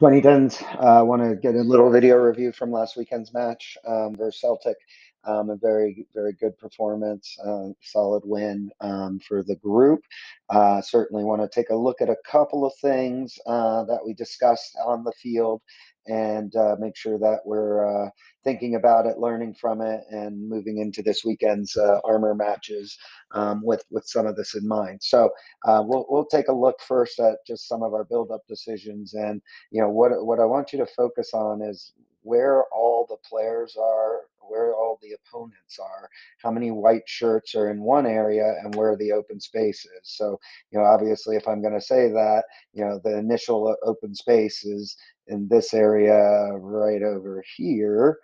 2010s. I uh, want to get a little video review from last weekend's match um, versus Celtic. Um, a very, very good performance, uh, solid win um, for the group. Uh, certainly want to take a look at a couple of things uh, that we discussed on the field and uh, make sure that we're uh, thinking about it, learning from it, and moving into this weekend's uh, armor matches um, with with some of this in mind. So uh, we'll we'll take a look first at just some of our build up decisions, and you know what what I want you to focus on is where all the players are, where all the opponents are, how many white shirts are in one area, and where the open space is. So, you know, obviously, if I'm going to say that, you know, the initial uh, open space is in this area right over here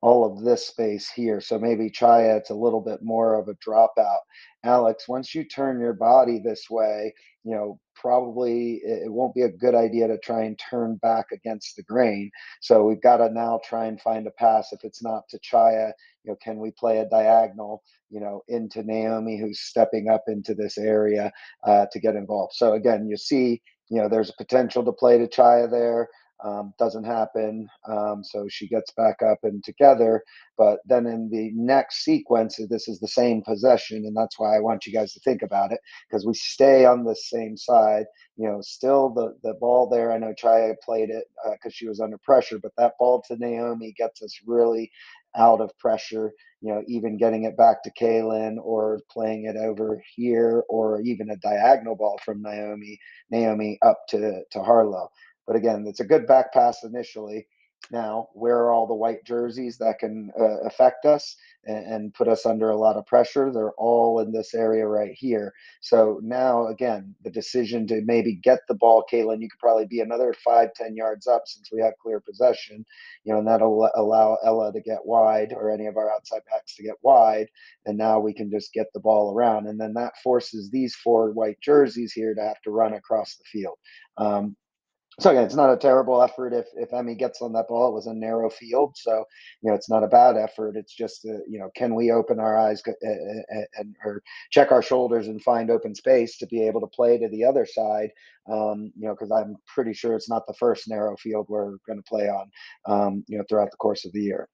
all of this space here. So maybe Chaya, it's a little bit more of a dropout. Alex, once you turn your body this way, you know, probably it won't be a good idea to try and turn back against the grain. So we've got to now try and find a pass. If it's not to Chaya, you know, can we play a diagonal, you know, into Naomi, who's stepping up into this area uh, to get involved. So again, you see, you know, there's a potential to play to Chaya there um, doesn't happen. Um, so she gets back up and together. But then in the next sequence, this is the same possession. And that's why I want you guys to think about it because we stay on the same side. You know, still the, the ball there. I know Chaya played it because uh, she was under pressure, but that ball to Naomi gets us really out of pressure. You know, even getting it back to Kaylin or playing it over here or even a diagonal ball from Naomi, Naomi up to, to Harlow. But again, it's a good back pass initially. Now, where are all the white jerseys that can uh, affect us and, and, put us under a lot of pressure? They're all in this area right here. So now, again, the decision to maybe get the ball, Caitlin, you could probably be another five, ten yards up since we have clear possession, you know, and that'll allow Ella to get wide or any of our outside backs to get wide. And now we can just get the ball around. And then that forces these four white jerseys here to have to run across the field. Um, so again, it's not a terrible effort if if Emmy gets on that ball. It was a narrow field, so you know it's not a bad effort. It's just uh, you know can we open our eyes and, and, or check our shoulders and find open space to be able to play to the other side. Um, you know because I'm pretty sure it's not the first narrow field we're going to play on. Um, you know throughout the course of the year.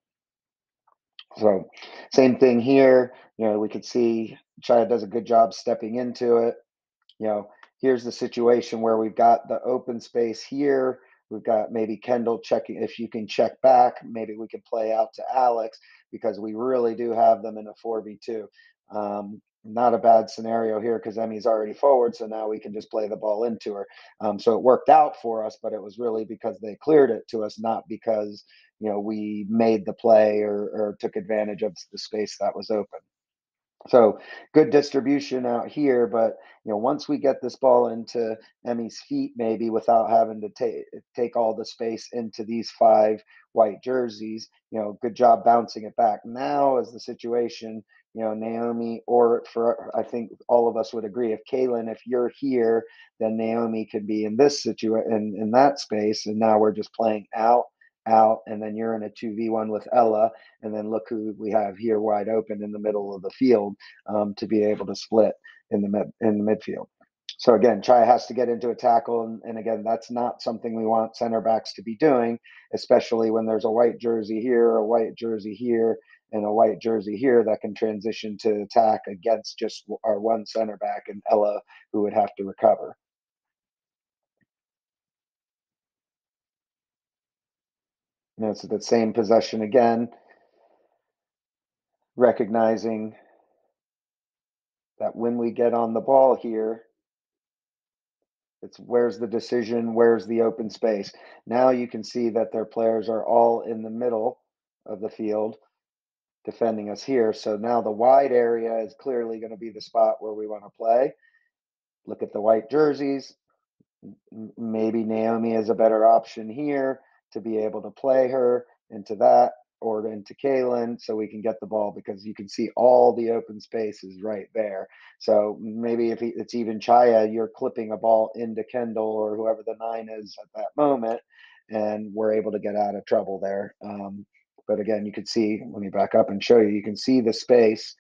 So same thing here. You know we could see Chaya does a good job stepping into it. You know here's the situation where we've got the open space here. We've got maybe Kendall checking. If you can check back, maybe we can play out to Alex because we really do have them in a 4v2. Um, not a bad scenario here because Emmy's already forward, so now we can just play the ball into her. Um, so it worked out for us, but it was really because they cleared it to us, not because you know we made the play or, or took advantage of the space that was open. So good distribution out here, but you know once we get this ball into Emmy's feet, maybe without having to take take all the space into these five white jerseys, you know, good job bouncing it back. Now is the situation, you know, Naomi or for I think all of us would agree if Kaylin, if you're here, then Naomi could be in this situation in, in that space, and now we're just playing out out, and then you're in a 2v1 with Ella, and then look who we have here wide open in the middle of the field um, to be able to split in the mid, in the midfield. So again, Chaya has to get into a tackle, and, and again, that's not something we want center backs to be doing, especially when there's a white jersey here, a white jersey here, and a white jersey here that can transition to attack against just our one center back and Ella, who would have to recover. You know, it's the same possession again, recognizing that when we get on the ball here, it's where's the decision, where's the open space. Now you can see that their players are all in the middle of the field defending us here. So now the wide area is clearly going to be the spot where we want to play. Look at the white jerseys. Maybe Naomi is a better option here to be able to play her into that or into Kaylin so we can get the ball because you can see all the open spaces right there. So maybe if it's even Chaya, you're clipping a ball into Kendall or whoever the nine is at that moment, and we're able to get out of trouble there. Um, but again, you can see, let me back up and show you, you can see the space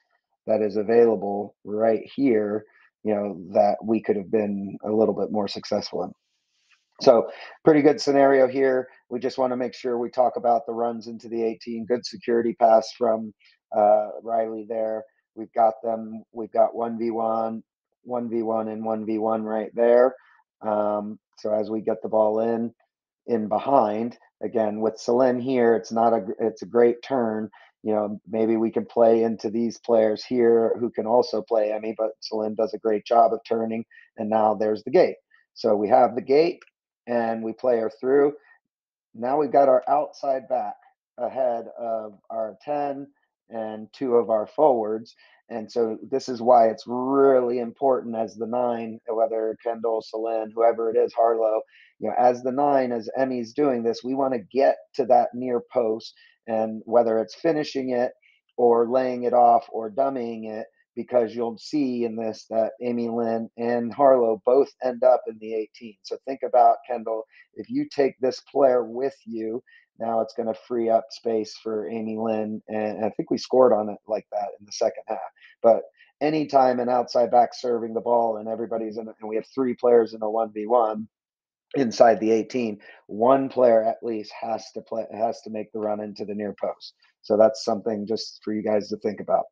that is available right here, you know, that we could have been a little bit more successful in. So pretty good scenario here. We just want to make sure we talk about the runs into the 18. Good security pass from uh, Riley there. We've got them. We've got 1v1, 1v1, and 1v1 right there. Um, so as we get the ball in, in behind, again, with Celine here, it's not a, it's a great turn. You know, maybe we can play into these players here who can also play Emmy, but Celine does a great job of turning. And now there's the gate. So we have the gate and we play her through. Now we've got our outside back ahead of our 10 and two of our forwards. And so this is why it's really important as the nine, whether Kendall, Celine, whoever it is, Harlow, you know, as the nine, as Emmy's doing this, we want to get to that near post. And whether it's finishing it or laying it off or dummying it, because you'll see in this that Amy Lynn and Harlow both end up in the 18. So think about Kendall, if you take this player with you, now it's going to free up space for Amy Lynn. And I think we scored on it like that in the second half. But anytime an outside back serving the ball and everybody's in, and we have three players in a 1v1, inside the 18 one player at least has to play has to make the run into the near post so that's something just for you guys to think about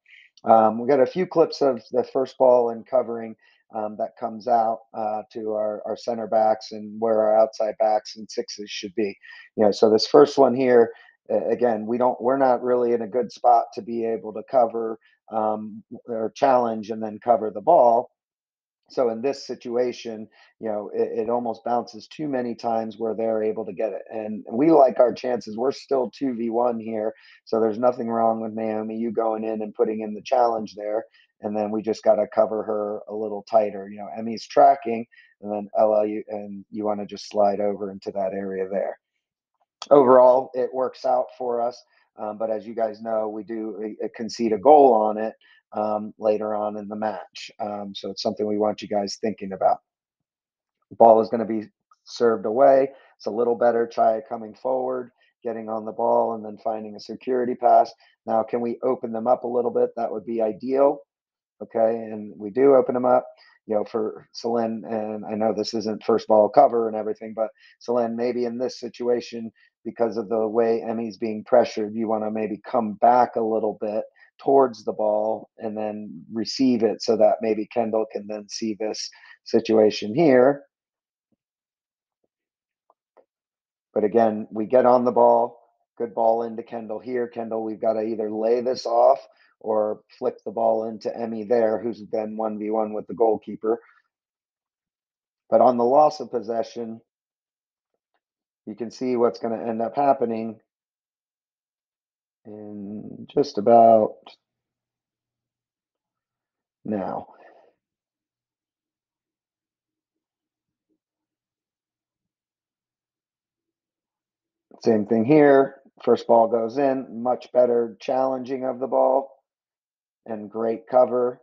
um, we got a few clips of the first ball and covering um, that comes out uh, to our, our center backs and where our outside backs and sixes should be. You know, so this first one here, again, we don't, we're not really in a good spot to be able to cover um, or challenge and then cover the ball so in this situation, you know, it, it, almost bounces too many times where they're able to get it. And we like our chances. We're still 2v1 here. So there's nothing wrong with Naomi, you going in and putting in the challenge there. And then we just got to cover her a little tighter. You know, Emmy's tracking, and then you, and you want to just slide over into that area there. Overall, it works out for us. Um, but as you guys know, we do uh, concede a goal on it um, later on in the match. Um, so it's something we want you guys thinking about. The ball is going to be served away. It's a little better. Try coming forward, getting on the ball, and then finding a security pass. Now, can we open them up a little bit? That would be ideal. Okay, and we do open them up. You know, for Celine, and I know this isn't first ball cover and everything, but Celine, maybe in this situation, because of the way Emmy's being pressured, you want to maybe come back a little bit towards the ball and then receive it so that maybe Kendall can then see this situation here. But again, we get on the ball, good ball into Kendall here. Kendall, we've got to either lay this off or flick the ball into Emmy there, who's been 1v1 with the goalkeeper. But on the loss of possession, you can see what's going to end up happening in just about now. Same thing here. First ball goes in, much better challenging of the ball and great cover.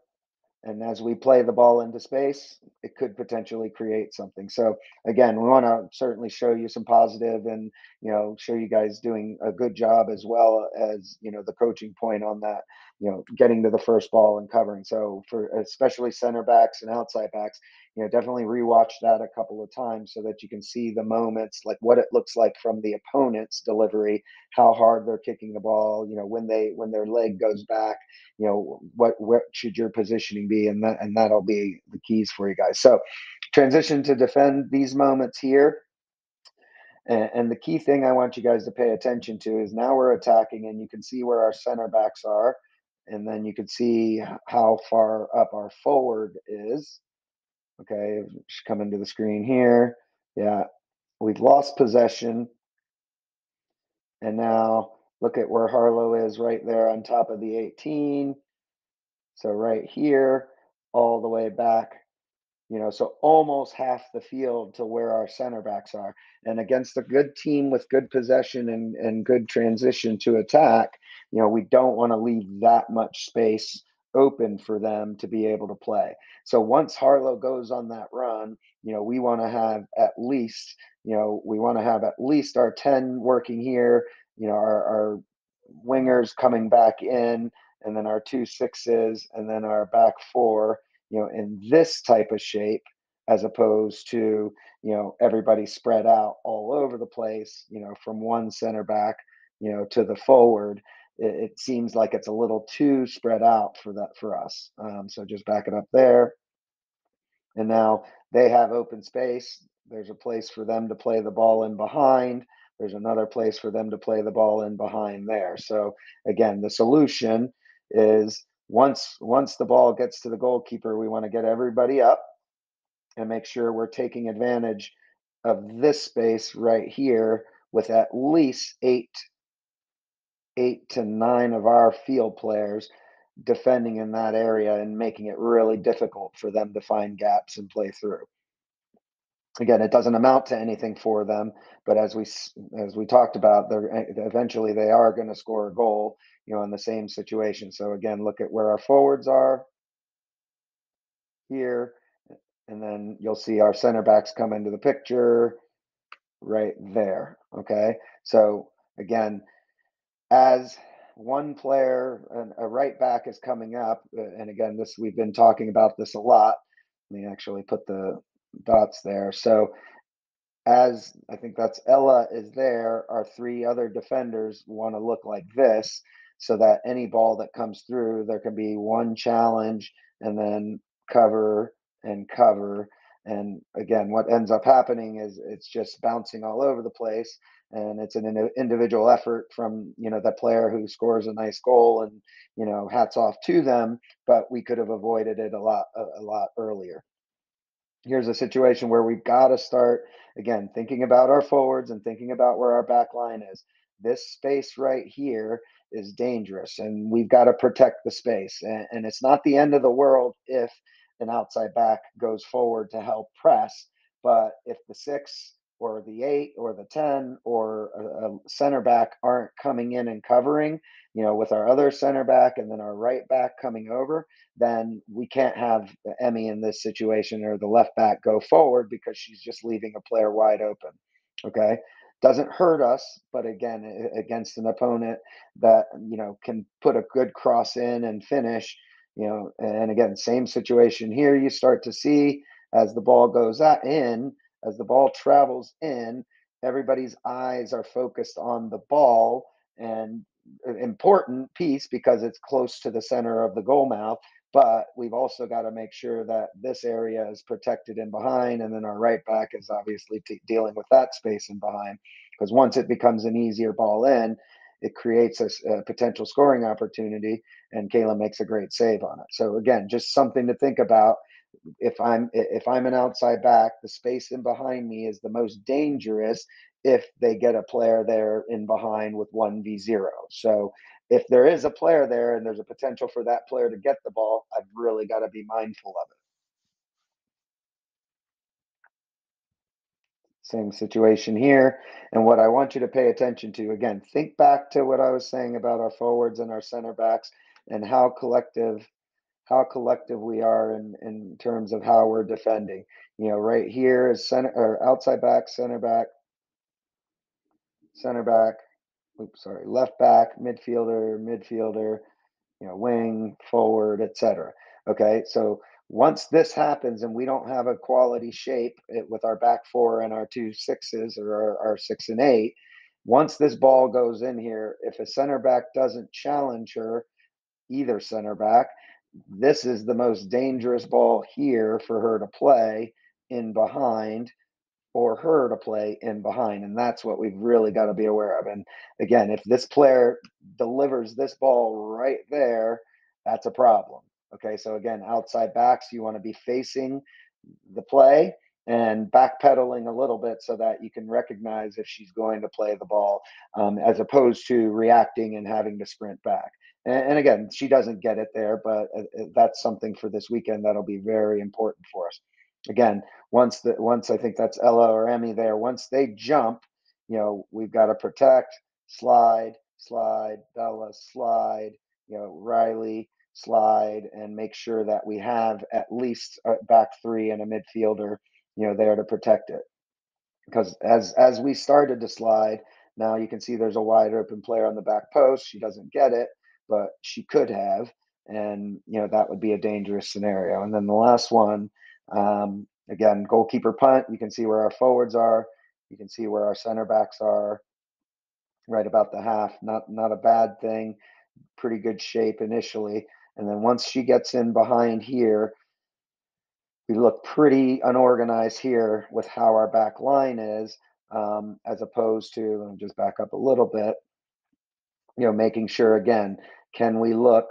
And as we play the ball into space, it could potentially create something. So again, we want to certainly show you some positive and you know show you guys doing a good job as well as you know the coaching point on that. You know, getting to the first ball and covering. So for especially center backs and outside backs, you know, definitely rewatch that a couple of times so that you can see the moments, like what it looks like from the opponent's delivery, how hard they're kicking the ball, you know, when they when their leg goes back, you know, what what should your positioning be, and that and that'll be the keys for you guys. So, transition to defend these moments here. And, and the key thing I want you guys to pay attention to is now we're attacking, and you can see where our center backs are, and then you can see how far up our forward is Okay, coming to the screen here. Yeah, we've lost possession. And now look at where Harlow is right there on top of the 18. So right here, all the way back you know, so almost half the field to where our center backs are. And against a good team with good possession and, and good transition to attack, you know, we don't want to leave that much space open for them to be able to play. So once Harlow goes on that run, you know, we want to have at least, you know, we want to have at least our 10 working here, you know, our, our wingers coming back in, and then our two sixes, and then our back four, you know, in this type of shape as opposed to you know everybody spread out all over the place you know from one center back you know to the forward it, it seems like it's a little too spread out for that for us. Um, so just back it up there. And now they have open space. There's a place for them to play the ball in behind. There's another place for them to play the ball in behind there. So again the solution is once once the ball gets to the goalkeeper we want to get everybody up and make sure we're taking advantage of this space right here with at least eight eight to nine of our field players defending in that area and making it really difficult for them to find gaps and play through again it doesn't amount to anything for them but as we as we talked about they're eventually they are going to score a goal you know in the same situation so again look at where our forwards are here and then you'll see our center backs come into the picture right there. Okay, so again, as one player, a right back is coming up, uh, and again, this we've been talking about this a lot. Let me actually put the dots there. So as I think that's Ella is there, our three other defenders want to look like this so that any ball that comes through, there can be one challenge and then cover and cover. And again, what ends up happening is it's just bouncing all over the place, and it's an individual effort from you know the player who scores a nice goal, and you know hats off to them. But we could have avoided it a lot a, a lot earlier. Here's a situation where we've got to start again thinking about our forwards and thinking about where our back line is. This space right here is dangerous, and we've got to protect the space. And, and it's not the end of the world if an outside back goes forward to help press. But if the six or the eight or the 10 or a, a, center back aren't coming in and covering, you know, with our other center back and then our right back coming over, then we can't have Emmy in this situation or the left back go forward because she's just leaving a player wide open. Okay. Doesn't hurt us, but again, against an opponent that, you know, can put a good cross in and finish, you know and again same situation here you start to see as the ball goes in as the ball travels in everybody's eyes are focused on the ball and important piece because it's close to the center of the goal mouth but we've also got to make sure that this area is protected in behind and then our right back is obviously t- dealing with that space in behind because once it becomes an easier ball in it creates a, a, potential scoring opportunity, and Kayla makes a great save on it. So again, just something to think about. If I'm if I'm an outside back, the space in behind me is the most dangerous if they get a player there in behind with one v zero. So if there is a player there and there's a potential for that player to get the ball, I've really got to be mindful of it. Same situation here. And what I want you to pay attention to again, think back to what I was saying about our forwards and our center backs and how collective how collective we are in, in terms of how we're defending. You know, right here is center or outside back, center back, center back, oops, sorry, left back, midfielder, midfielder, you know, wing, forward, etc. Okay, so once this happens and we don't have a quality shape eh, with our back four and our two sixes or our, our six and eight, once this ball goes in here, if a center back doesn't challenge her, either center back, this is the most dangerous ball here for her to play in behind or her to play in behind. And that's what we've really got to be aware of. And again, if this player delivers this ball right there, that's a problem. Okay, so again, outside backs, you want to be facing the play and backpedaling a little bit so that you can recognize if she's going to play the ball um, as opposed to reacting and having to sprint back. And, again, she doesn't get it there, but uh, uh, that's something for this weekend that'll be very important for us. Again, once the once I think that's Ella or Emmy there, once they jump, you know, we've got to protect, slide, slide, Bella, slide, you know, Riley, slide and make sure that we have at least a back three and a midfielder, you know, there to protect it. Because as as we started to slide, now you can see there's a wide open player on the back post. She doesn't get it, but she could have, and you know that would be a dangerous scenario. And then the last one, um, again, goalkeeper punt. You can see where our forwards are. You can see where our center backs are. Right about the half. Not not a bad thing. Pretty good shape initially, and then once she gets in behind here, we look pretty unorganized here with how our back line is, um, as opposed to, just back up a little bit, you know, making sure again, can we look,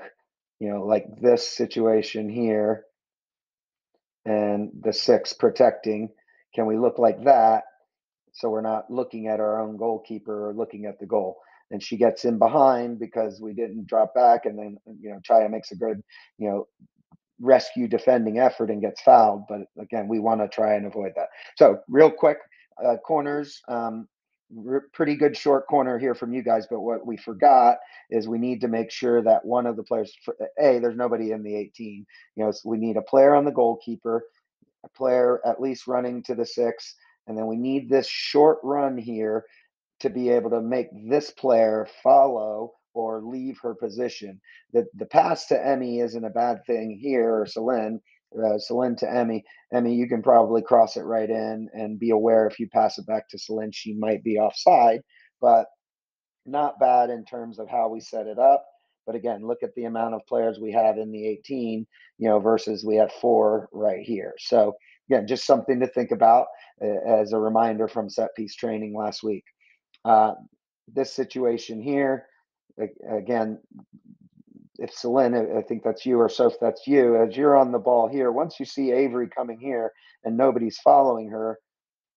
you know, like this situation here and the six protecting, can we look like that so we're not looking at our own goalkeeper or looking at the goal? And she gets in behind because we didn't drop back, and then you know Chaya makes a good, you know, rescue defending effort and gets fouled. But again, we want to try and avoid that. So, real quick, uh, corners. Um, pretty good short corner here from you guys. But what we forgot is we need to make sure that one of the players, a, there's nobody in the 18. You know, so we need a player on the goalkeeper, a player at least running to the six, and then we need this short run here to be able to make this player follow or leave her position. The the pass to Emmy isn't a bad thing here, or Celine. Uh, Celine to Emmy. Emmy, you can probably cross it right in and be aware if you pass it back to Celine, she might be offside, but not bad in terms of how we set it up. But again, look at the amount of players we have in the 18, you know, versus we have four right here. So again, just something to think about uh, as a reminder from set piece training last week. Uh, this situation here, again, if Celine, I think that's you, or Soph, that's you, as you're on the ball here, once you see Avery coming here and nobody's following her,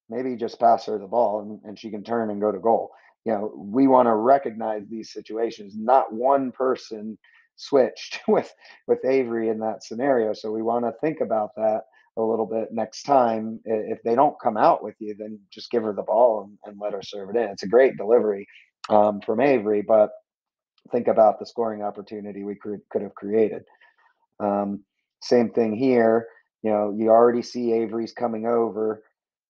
maybe just pass her the ball and, and she can turn and go to goal. You know, we want to recognize these situations. Not one person switched with with Avery in that scenario, so we want to think about that a little bit next time. If they don't come out with you, then just give her the ball and, and let her serve it in. It's a great delivery um, from Avery, but think about the scoring opportunity we could, could have created. Um, same thing here. You know, you already see Avery's coming over,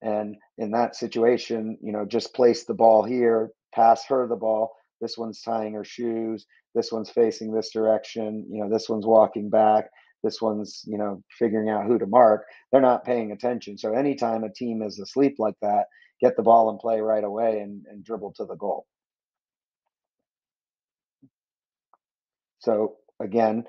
and in that situation, you know, just place the ball here, pass her the ball. This one's tying her shoes. This one's facing this direction. You know, this one's walking back. This one's, you know, figuring out who to mark. They're not paying attention. So anytime a team is asleep like that, get the ball and play right away and, and dribble to the goal. So again,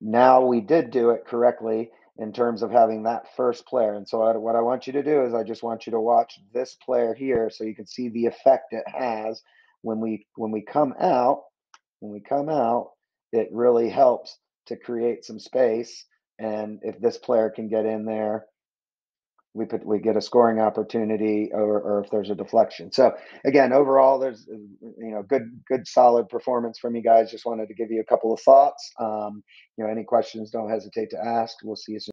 now we did do it correctly in terms of having that first player. And so I, what I want you to do is I just want you to watch this player here so you can see the effect it has when we when we come out, when we come out, it really helps to create some space and if this player can get in there we put we get a scoring opportunity or, or if there's a deflection. So again overall there's you know good good solid performance from you guys. Just wanted to give you a couple of thoughts. Um, you know any questions don't hesitate to ask. We'll see you soon